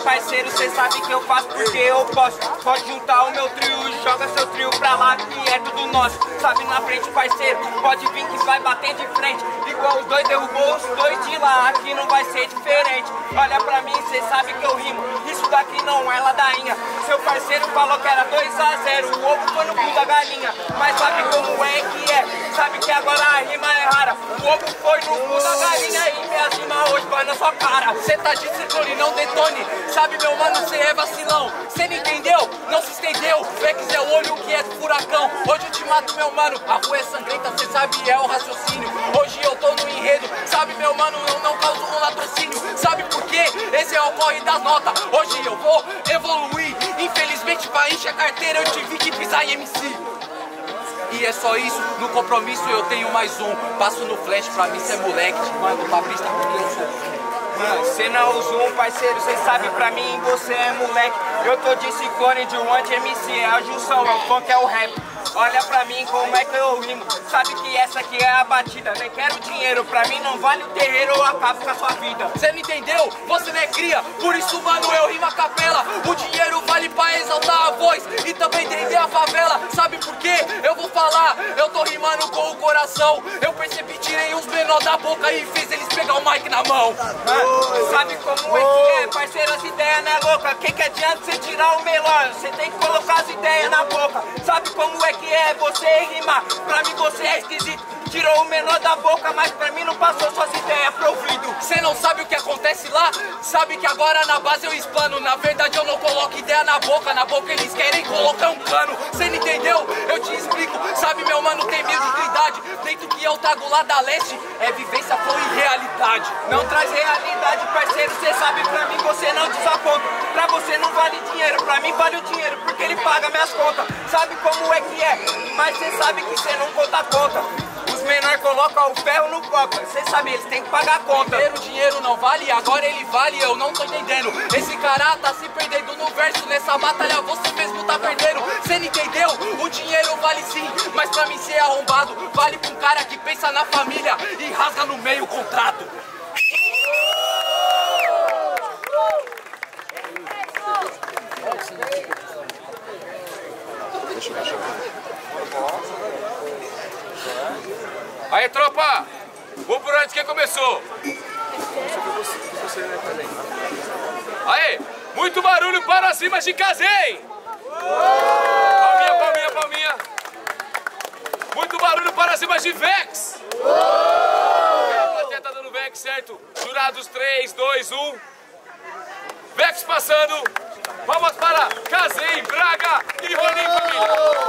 parceiro, cê sabe que eu faço porque eu posso. Pode juntar o meu trio joga seu trio pra lá, que é tudo nosso. Sabe na frente, parceiro, pode vir que vai bater de frente. Igual os dois derrubou os dois de lá, aqui não vai ser diferente. Olha pra mim, cê sabe que eu rimo. Isso daqui não é ladainha. Seu parceiro falou que era 2 a 0 O ovo foi no cu da galinha. Mas sabe como é rara. O ovo foi no cu da galinha e minha rima hoje vai na sua cara. Cê tá de ciclone, não detone. Sabe, meu mano, cê é vacilão. Cê não entendeu? Não se estendeu. Vex é o olho que é furacão. Hoje eu te mato, meu mano. A rua é sangrenta, cê sabe, é o raciocínio. Hoje eu tô no enredo. Sabe, meu mano, eu não causo um latrocínio. Sabe por quê? Esse é o corre das notas. Hoje eu vou evoluir. Infelizmente, pra encher a carteira, eu tive que pisar em MC. E é só isso, no compromisso eu tenho mais um. Passo no flash pra mim ser moleque, te mando pra pista porque eu sou. Mano, cê não usa um parceiro, cê sabe pra mim, você é moleque. Eu tô de ciclone de um anti-MC, é a junção, é o funk, é o rap. Olha pra mim como é que eu rimo. Sabe que essa aqui é a batida. Nem quero dinheiro, pra mim não vale o terreiro, eu acabo com a sua vida. Cê não entendeu? Você não é cria, por isso, mano, eu rimo a capela. O dinheiro vale pra exaltar a voz e também entender a favela. Sabe por quê? Eu vou falar, eu tô rimando com o coração. Eu percebi, tirei os menores da boca e fiz eles pegar o mic na mão. Mano, sabe como é que é, parceiro, as ideias não é louca. Que que adianta você tirar o melhor? Você tem que colocar as ideias na boca. Sabe como é que é você rimar? Pra mim você é esquisito. Tirou o menor da boca, mas pra mim não passou suas ideias pro ouvido. Cê não sabe o que acontece lá? Sabe que agora na base eu explano. Na verdade eu não coloco ideia na boca. Na boca eles querem colocar um cano. Cê não entendeu? Eu te explico. Sabe, meu mano, tem mediocridade. Dentro que eu trago lá da leste é vivência, flow e realidade. Não traz realidade, parceiro, cê sabe pra mim você não desaponta. Pra você não vale dinheiro, pra mim vale o dinheiro, porque ele paga minhas contas. Sabe como é que é? Mas cê sabe que cê não conta a conta. Os menores colocam o ferro no copo, cê sabe, eles têm que pagar a conta. Primeiro o dinheiro não vale, agora ele vale, eu não tô entendendo. Cara tá se perdendo no verso, nessa batalha você mesmo tá perdendo. Cê não entendeu? O dinheiro vale sim, mas pra mim ser arrombado, vale pra um cara que pensa na família e rasga no meio o contrato. Aí, tropa! Vou por onde quem começou? Aí, muito barulho para cima de Casei! Palminha, palminha, palminha! Muito barulho para cima de Vex! A plateia tá dando Vex, certo? Jurados 3, 2, 1. Vex passando. Vamos para Casei, Braga e Roninho, família!